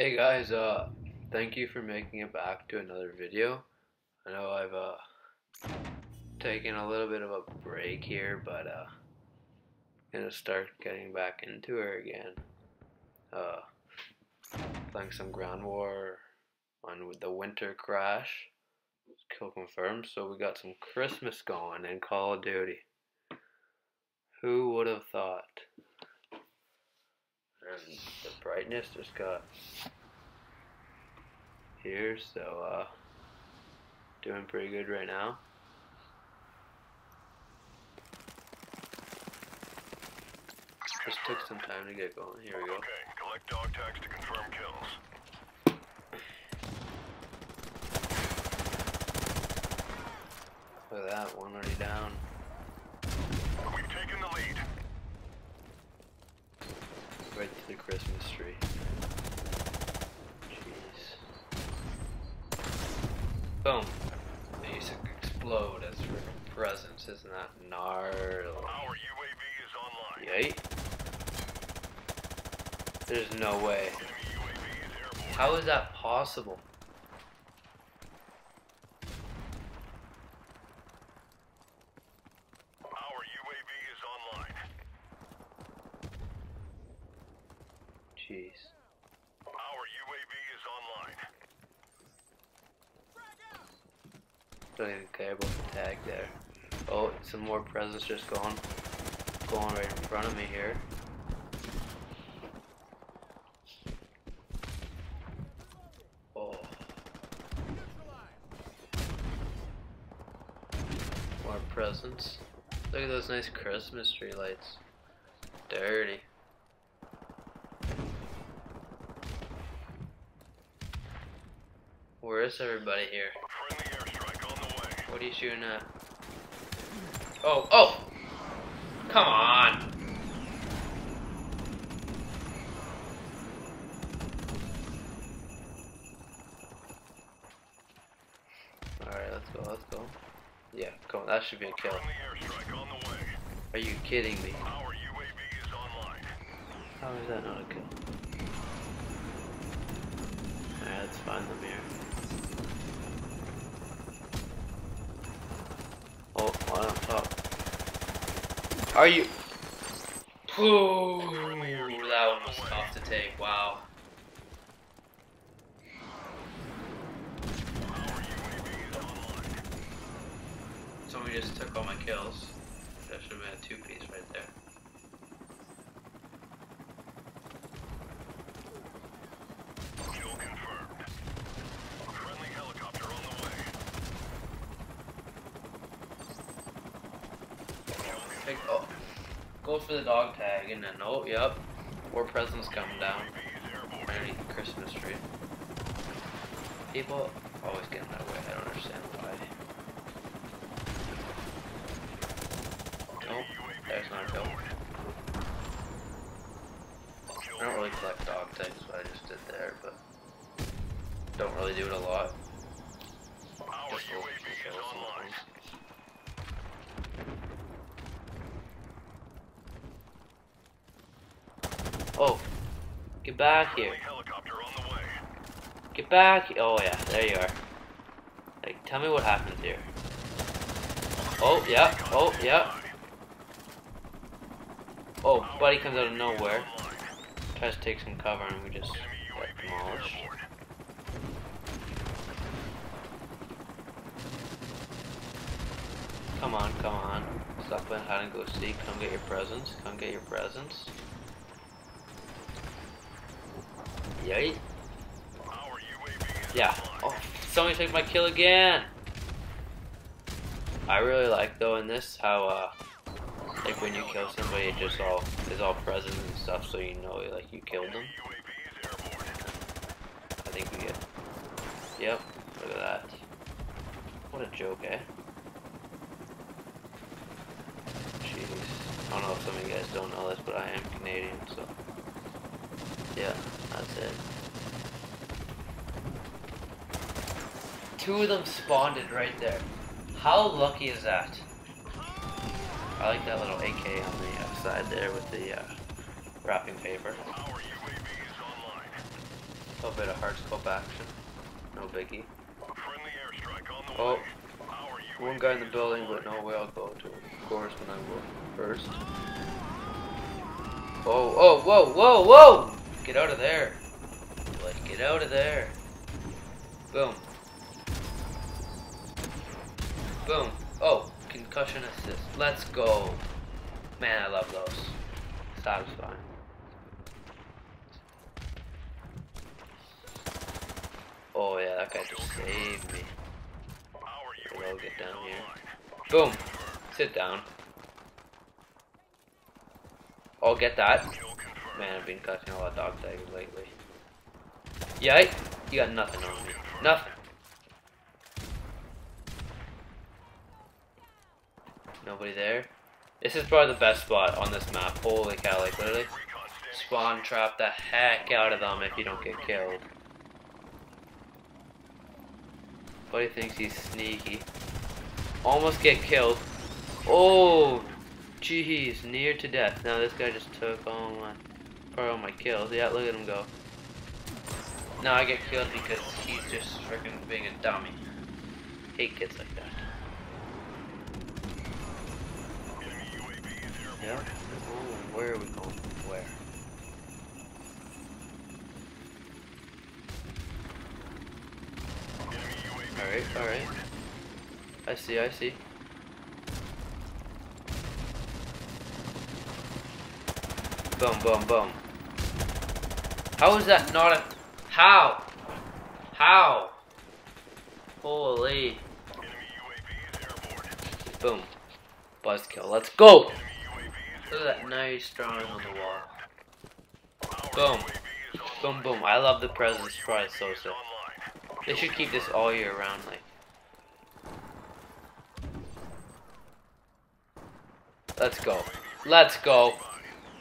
Hey guys, uh, thank you for making it back to another video. I know I've, uh, taken a little bit of a break here, but, uh, gonna start getting back into her again. Uh, playing some Ground War on with the Winter Crash. Kill confirmed, so we got some Christmas going in Call of Duty. Who would have thought? And the brightness just got here, so uh, doing pretty good right now. Just took some time to get going. Here we go. Okay, collect dog tags to confirm kills. Look at that, one already down. We've taken the lead. Right to the Christmas tree. Jeez. Boom. They Basic explode as freaking presents, isn't that gnarly? Our UAV is online. Yay. There's no way. Enemy UAV is airborne. How is that possible? Our UAV is online. Jeez. Our UAV is online. Don't even care about the tag there. Oh, some more presents just going, going right in front of me here. Oh. More presents. Look at those nice Christmas tree lights. Dirty. Where is everybody here? Friendly airstrike on the way. What are you shooting at? Oh, oh! Come on! Alright, let's go, let's go. Yeah, come on, that should be a kill. Friendly airstrike on the way. Are you kidding me? Our UAV is online. How is that not a kill? Alright, let's find them here. Oh, one on top. Are you? That one was tough to take. Wow. Somebody just took all my kills. That should have been a two-piece right there. Kill confirmed. Friendly helicopter on the way. Take, oh, go for the dog tag and then oh, yep, more presents coming down. Underneath the Christmas tree. People always get in my way. I don't understand why. Nope, is not a kill. I don't really collect dog tags, what I just did there, but don't really do it a lot. Just will UAV is kill online. sometimes. Oh, get back here! Friendly helicopter on the way. Get back! Oh yeah, there you are. Like, tell me what happens here. Oh yeah, oh yeah. Oh, buddy comes out of nowhere. Tries to take some cover and we just get demolished. Come on, come on. Stop playing hide and go seek. Come get your presents. Come get your presents. Yay. Our UAV is Yeah. Oh, somebody took my kill again. I really like though in this how uh like when you kill somebody it just all is all present and stuff so you know like you killed them. Enemy UAV is airborne. I think we get Yep, look at that. What a joke, eh? Jeez. I don't know if some of you guys don't know this, but I am Canadian, so yeah, that's it. Two of them spawned it right there. How lucky is that? I like that little AK on the uh, side there with the uh, wrapping paper. A little bit of hard scope action. No biggie. Oh, one guy in the building, but no way I'll go to. It. Of course, when I go first. Whoa, whoa, whoa, whoa, whoa! Get out of there. Like, get out of there. Boom. Boom. Oh, concussion assist. Let's go. Man, I love those. Satisfying. Oh yeah, that guy just saved me. I'll get down here. Boom. Sit down. Oh, get that. Man, I've been catching a lot of dog tags lately. Yike! You got nothing on me. Nothing. Nobody there. This is probably the best spot on this map. Holy cow, like literally. Spawn trap the heck out of them if you don't get killed. Buddy thinks he's sneaky. Almost get killed. Oh, jeez, near to death. Now this guy just took all my, probably all my kills. Yeah, look at him go. Now I get killed because he's just freaking being a dummy. Hate kids like that. Where are we going? Where? Alright, alright. I see, I see. Boom, boom, boom. How is that not a... How? How? Holy. Boom. Buzzkill. Let's go! Look at that nice drawing on the wall. Boom. Boom, boom. I love the presents. So online. They should keep this all year round, like. Let's go. Let's go.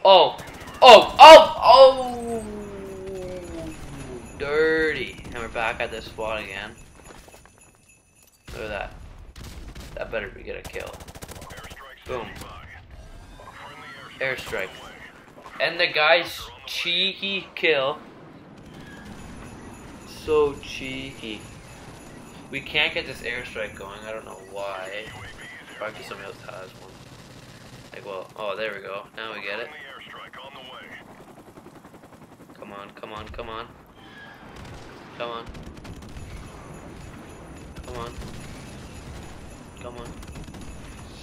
Oh. Oh. Oh. Oh. Dirty. And we're back at this spot again. Look at that. That better be get a kill. Boom. Airstrike. And the guy's cheeky kill. So cheeky. We can't get this airstrike going. I don't know why. Probably somebody else has one. Like, well, oh, there we go. Now we get it. Come on, come on, come on. Come on. Come on. Come on.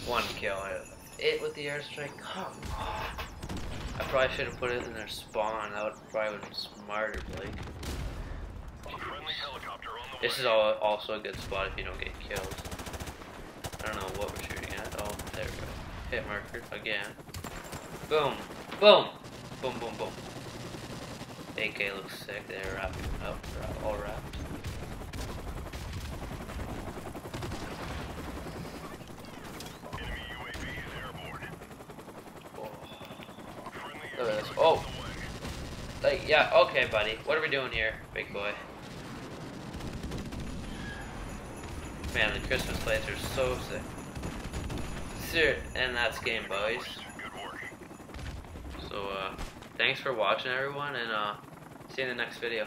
One kill. It with the airstrike. Come on. I probably should have put it in their spawn. That would probably would have been smarter, Blake. Friendly helicopter on the This is all, also a good spot if you don't get killed. I don't know what we're shooting at. Oh, there we go. Hit marker again. Boom. Boom. Boom, boom, boom. AK looks sick. They're wrapping up. All wrapped. Enemy UAV is airborne. Oh. Friendly Look at this. airstrike Oh. Like, yeah, okay, buddy. What are we doing here, big boy? Man, the Christmas lights are so sick. Sir, and that's game, boys. So, uh, thanks for watching, everyone, and, uh, see you in the next video.